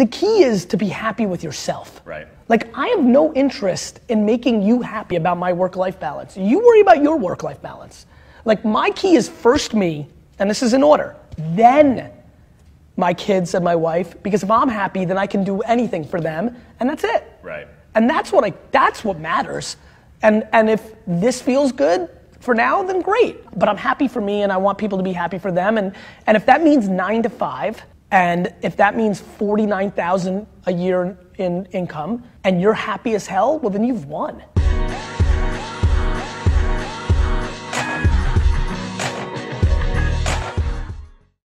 the key is to be happy with yourself. Right. Like I have no interest in making you happy about my work-life balance. You worry about your work-life balance. Like my key is first me, and this is in order. Then my kids and my wife, because if I'm happy, then I can do anything for them, and that's it. Right. And that's what I that's what matters. And and if this feels good for now, then great. But I'm happy for me and I want people to be happy for them. And and if that means nine to five, and if that means 49,000 a year in income, and you're happy as hell, well then you've won.